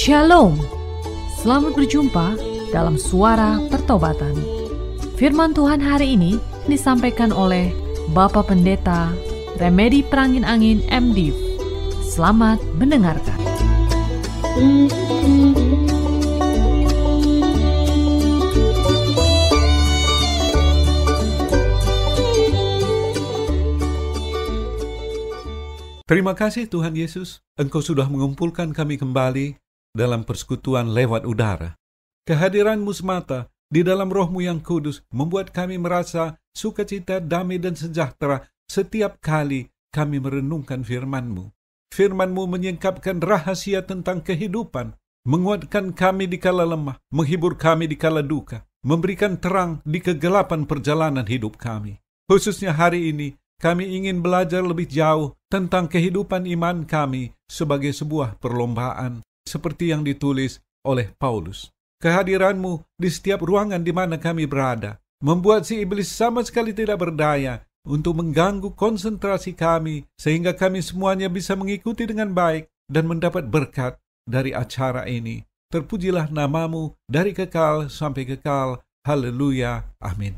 Shalom. Selamat berjumpa dalam suara pertobatan. Firman Tuhan hari ini disampaikan oleh Bapak Pendeta Remedi Perangin Angin MDiv. Selamat mendengarkan. Terima kasih Tuhan Yesus, Engkau sudah mengumpulkan kami kembali dalam persekutuan lewat udara. Kehadiranmu semata di dalam rohmu yang kudus membuat kami merasa sukacita, damai, dan sejahtera setiap kali kami merenungkan firmanmu. Firmanmu menyingkapkan rahasia tentang kehidupan, menguatkan kami di kala lemah, menghibur kami di kala duka, memberikan terang di kegelapan perjalanan hidup kami. Khususnya hari ini, kami ingin belajar lebih jauh tentang kehidupan iman kami sebagai sebuah perlombaan, seperti yang ditulis oleh Paulus. Kehadiranmu di setiap ruangan di mana kami berada membuat si iblis sama sekali tidak berdaya untuk mengganggu konsentrasi kami, sehingga kami semuanya bisa mengikuti dengan baik dan mendapat berkat dari acara ini. Terpujilah namamu dari kekal sampai kekal. Haleluya. Amin.